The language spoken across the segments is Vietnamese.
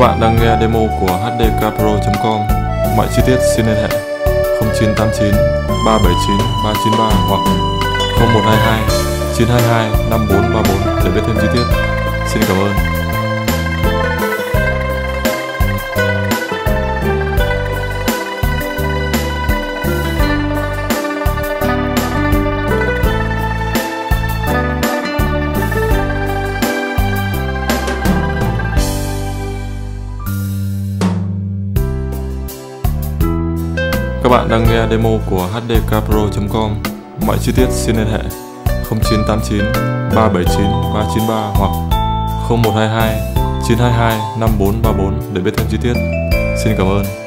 bạn đang nghe demo của hdkpro.com. Mọi chi tiết xin liên hệ 0989 379 393 hoặc 0122 922 5434 để biết thêm chi tiết. Xin cảm ơn. Các bạn đang nghe demo của hdkpro.com. Mọi chi tiết xin liên hệ 0989 379 393 hoặc 0122 922 5434 để biết thêm chi tiết. Xin cảm ơn.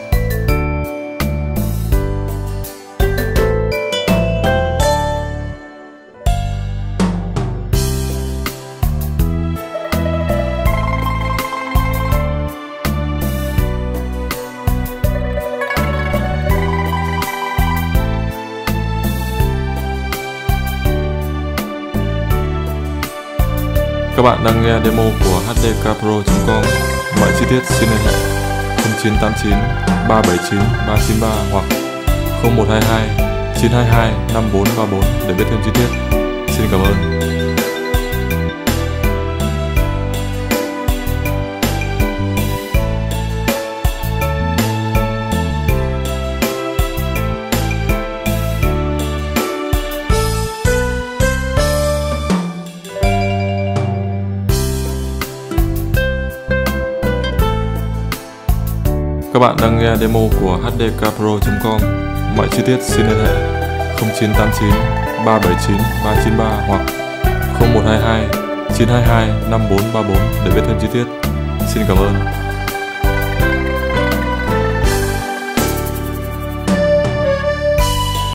Các bạn đang nghe demo của hdkpro.com. Mọi chi tiết xin liên hệ 0989 379 393 hoặc 0122 922 5434 để biết thêm chi tiết. Xin cảm ơn. Các bạn đang nghe demo của hdkpro.com. Mọi chi tiết xin liên hệ 0989 379 393 hoặc 0122 922 5434 để biết thêm chi tiết. Xin cảm ơn.